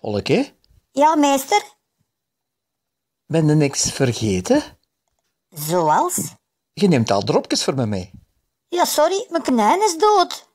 Olleke? Ja, meester? ben je niks vergeten? Zoals? Je neemt al dropjes voor me mee. Ja, sorry, mijn konijn is dood.